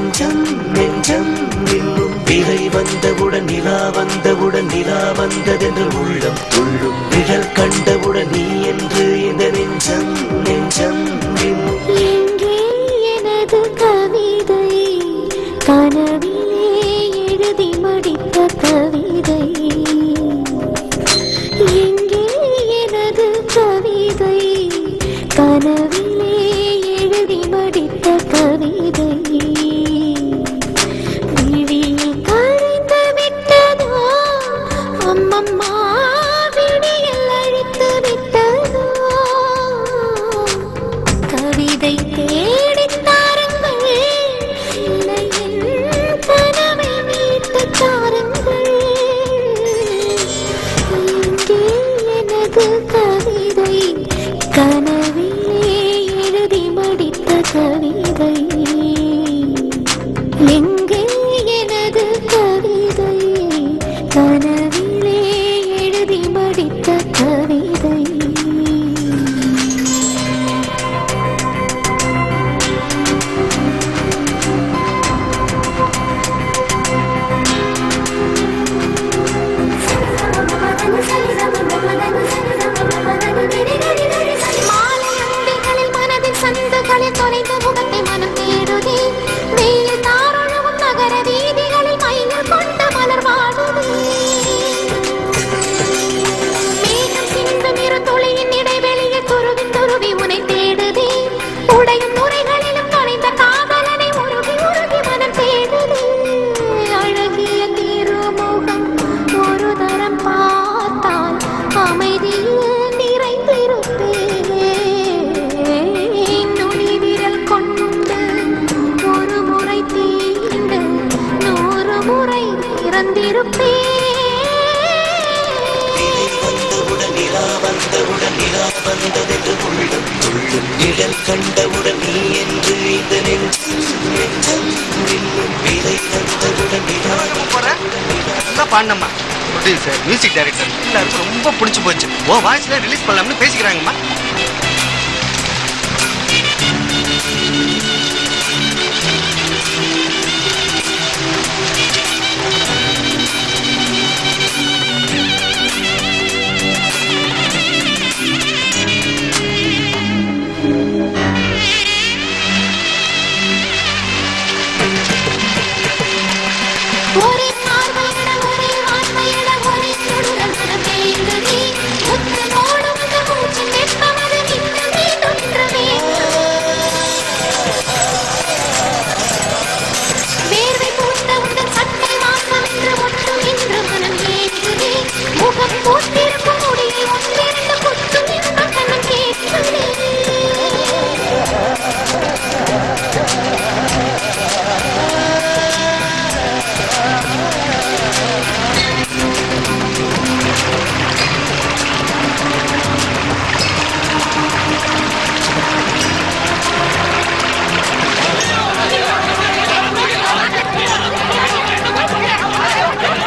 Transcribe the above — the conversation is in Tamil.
நெஞ்சம் நெஞ்சம் இன்னும் விதை வந்தவுடன் நிலா வந்தவுடன் நிலா வந்ததென்று உள்ளம் துள்ளும். நிழல் கண்டவுடன் நீ கண்களில் தொலைந்த முகத்தை மனம் தேடுதே. வெயில் தாருணவும் நகர வீதிகளில் மயங்கள் கொண்ட மலர் வாடுதே. மேகம் சிந்தும் இரு துளியின் இடைவெளியில் துருவி துருவி உனை வந்ததென்று உள்ளம் துள்ளும் நிழல் கண்டவுடன் நீ என்று இந்த நெஞ்சம் விலை வந்தவுடன் பாடினம்மா ப்ரொடியூசர் மியூசிக் டைரக்டர் எல்லாருக்கும் ரொம்ப பிடிச்சி போச்சு. ஓ வாய்ஸ்ல ரிலீஸ் பண்ணலாம்னு பேசிக்கிறாங்கம்மா. Música